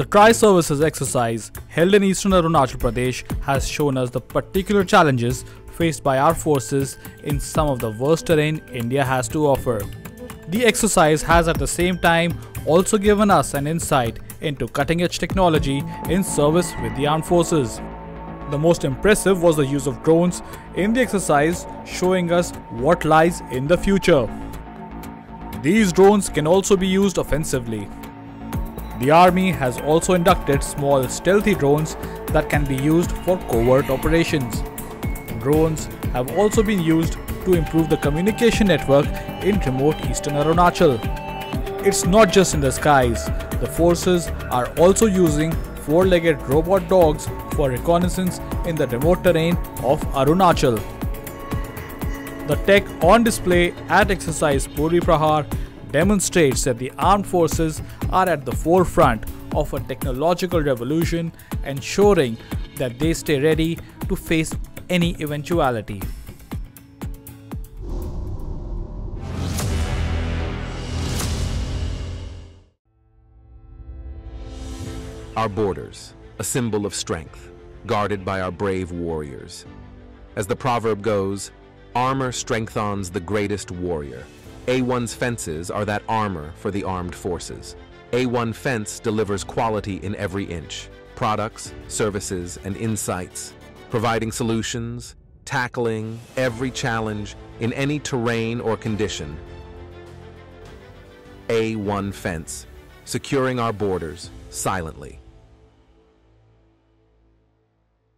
The Tri-Services exercise held in eastern Arunachal Pradesh has shown us the particular challenges faced by our forces in some of the worst terrain India has to offer. The exercise has at the same time also given us an insight into cutting edge technology in service with the armed forces. The most impressive was the use of drones in the exercise, showing us what lies in the future. These drones can also be used offensively. The army has also inducted small stealthy drones that can be used for covert operations. Drones have also been used to improve the communication network in remote eastern Arunachal. It's not just in the skies, the forces are also using four-legged robot dogs for reconnaissance in the remote terrain of Arunachal. The tech on display at exercise Poorvi Prahar demonstrates that the armed forces are at the forefront of a technological revolution, ensuring that they stay ready to face any eventuality. Our borders, a symbol of strength, guarded by our brave warriors. As the proverb goes, armor strengthens the greatest warrior. A1's fences are that armor for the armed forces. A1 Fence delivers quality in every inch, products, services, and insights, providing solutions, tackling every challenge in any terrain or condition. A1 Fence, securing our borders silently.